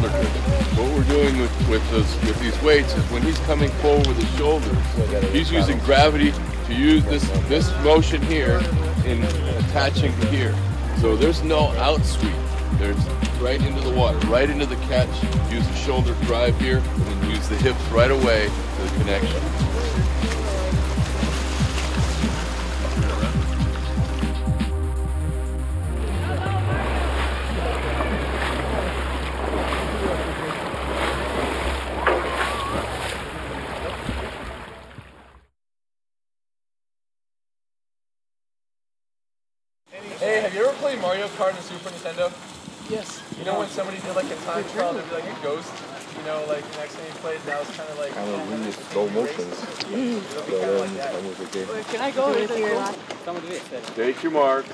what we're doing with with, with these weights is when he's coming forward with his shoulders, he's using gravity to use this this motion here in attaching to here. So there's no out sweep. There's right into the water, right into the catch. Use the shoulder drive here, and then use the hips right away for the connection. Hey, have you ever played Mario Kart on the Super Nintendo? Yes. You know when somebody did like a time trial, there'd be like a ghost. You know, like the next time you played, that was kind of like. kind of really slow motions. It'll be kind like that. Almost okay. Can I go with your Take your mark.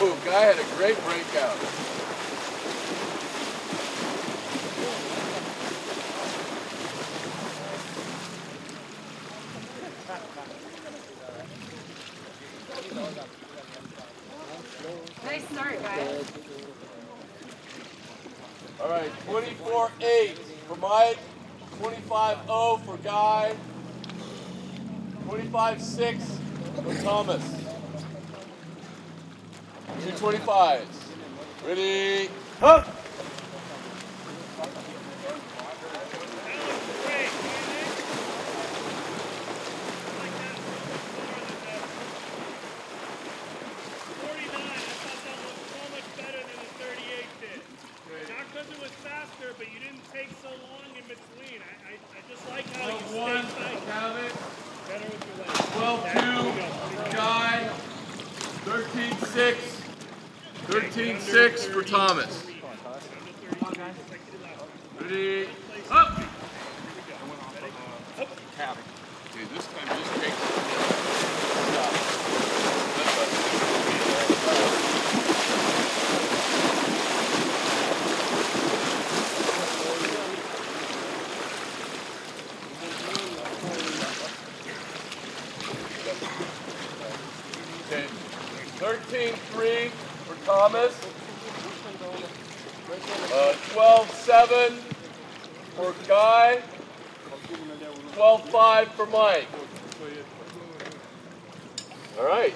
Oh, guy had a great breakout. Nice start, guys. All right, 24-8 for Mike, 25-0 for Guy, 25-6 for Thomas. Two 25s. Ready? Up! Not 13-6, 13-6 for Thomas. Ready? Up! Okay, this time just take. Stop. Okay, 13-3 for Thomas. Uh, 12-7 for Guy. 12-5 for Mike. All right.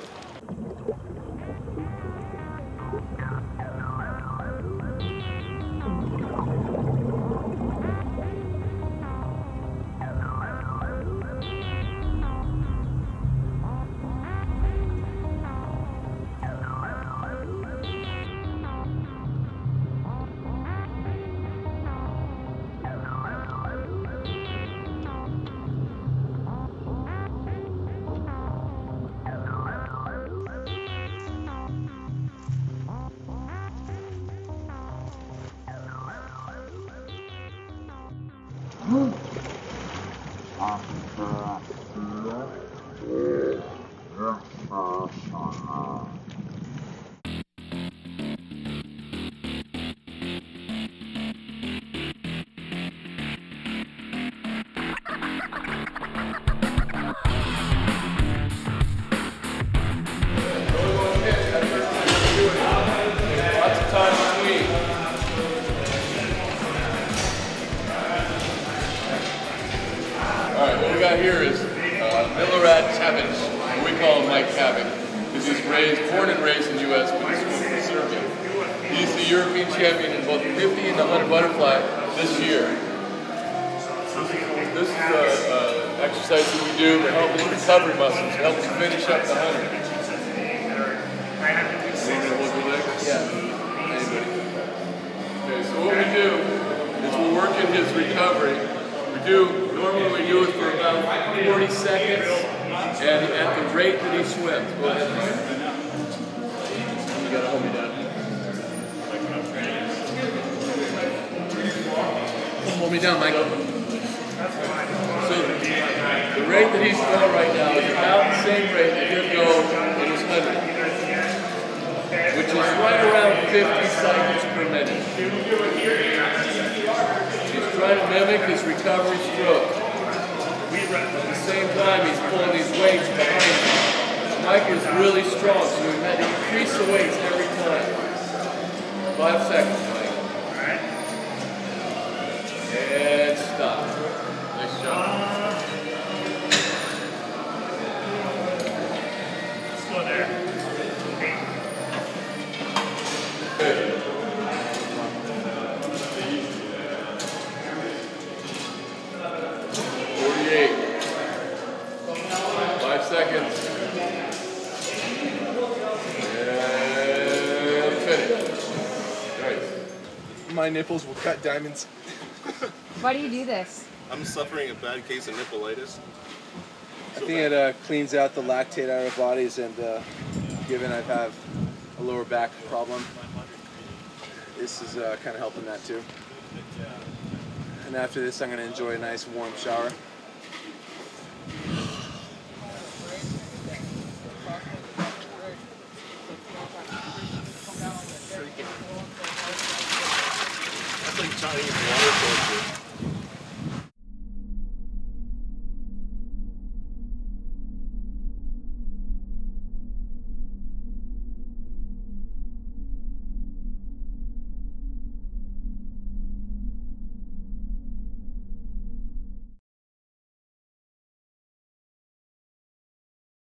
うん。We call him Mike Cavic. This is raised, born and raised in the U.S., but he's from Serbia. He's the European champion in both 50 and the 100 butterfly this year. This is a, uh exercise that we do to help his recovery muscles, to help him finish up the 100. Maybe a little bit Yeah. Okay, so what we do is we're working his recovery. We do, normally we do it for about 40 seconds and at the rate that he swims. Go ahead. You gotta hold me down. Hold me down, Michael. So the rate that he's going right now is about the same rate that he'll go in his 100. which is right around 50 cycles per minute. He's trying to mimic his recovery stroke. At the same time, he's pulling these weights behind him. Mike is really strong, so we've had to increase the weights every time. Five seconds, Mike. And stop. Nice job. Seconds. And finish. Nice. My nipples will cut diamonds. Why do you do this? I'm suffering a bad case of nippleitis. I think it uh, cleans out the lactate out of our bodies, and uh, given I have a lower back problem, this is uh, kind of helping that too. And after this, I'm going to enjoy a nice warm shower.